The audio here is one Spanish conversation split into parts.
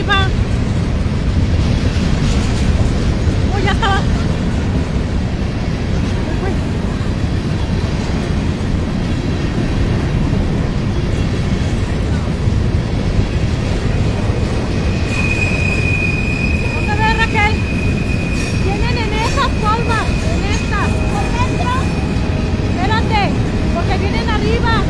estaba. Uy, uy. ¿Dónde ves, Raquel? Vienen en esas colmas, en estas. ¿Por dentro? Espérate, porque vienen arriba.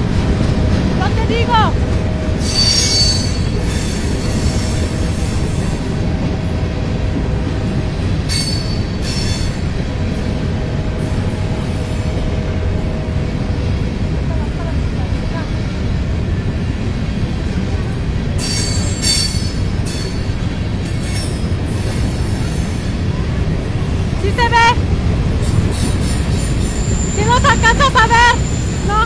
¿Sí se ve? ¿Sí los alcanzas a ver? ¿No?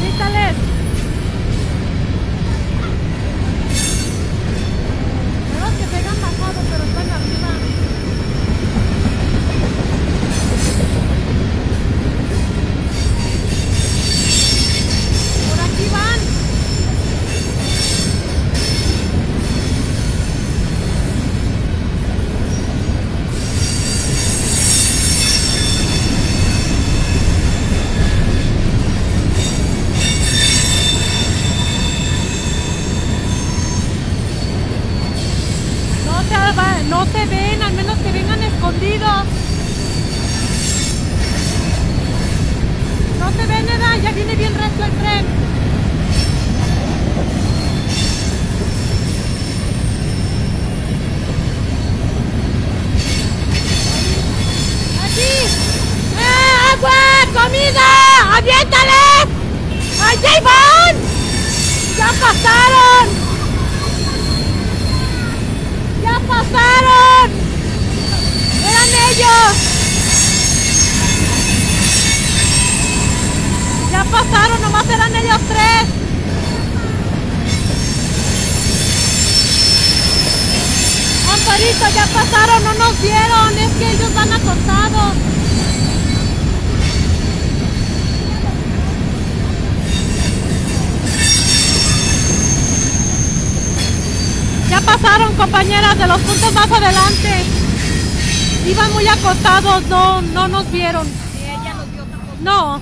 Grítales. Veo que pegan bajado, pero están arriba. Por aquí van. No se, va- no se ven, al menos que vengan escondidos. No se ven, Eda, ya viene bien recto el tren. ¡Aquí! ¡Eh, agua! ¡Comida! ¡Aviéntale! ¡Allá van! ¡Ya pasaron! ¡Ya pasaron! ¡Eran ellos! Ya pasaron, nomás eran ellos tres. Amparito, ya pasaron, no nos vieron, es que ellos van acostados. Ya pasaron, compañeras, de los puntos más adelante. Iban muy acostados, no, no nos vieron. No.